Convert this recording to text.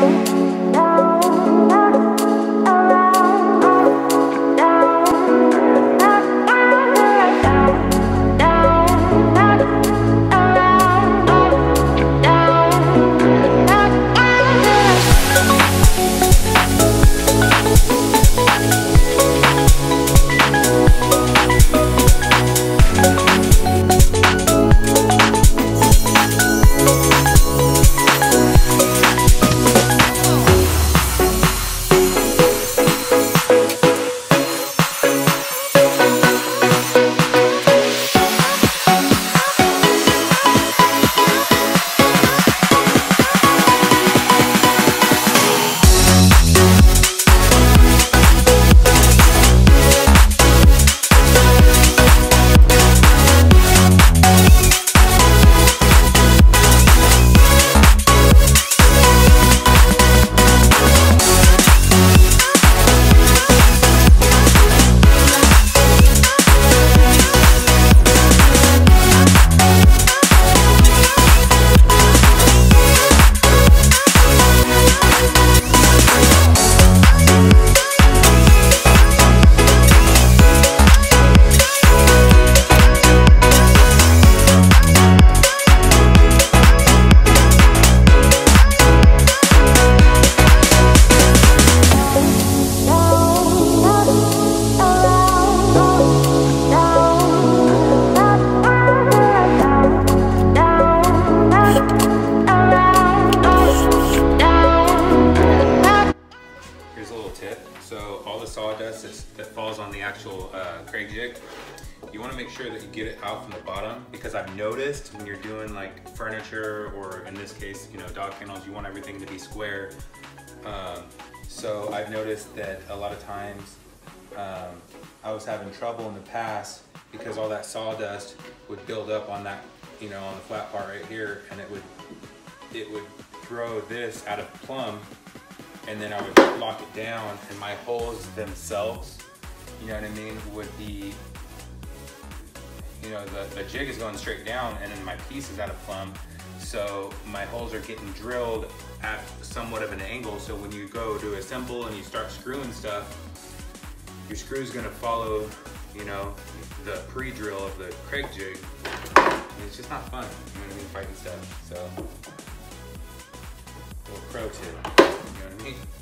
Here's tip. So all the sawdust that falls on the actual uh, Kreg jig, you want to make sure that you get it out from the bottom because I've noticed when you're doing like furniture or in this case, you know, dog kennels, you want everything to be square. Um, so I've noticed that a lot of times um, I was having trouble in the past because all that sawdust would build up on that, you know, on the flat part right here, and it would it would throw this out of plumb and then I would lock it down and my holes themselves, you know what I mean, would be, you know, the, the jig is going straight down and then my piece is out of plumb. So my holes are getting drilled at somewhat of an angle. So when you go to assemble and you start screwing stuff, your screw is gonna follow, you know, the pre-drill of the Kreg jig. And it's just not fun, you know what I mean, fighting stuff. So, little pro tip, you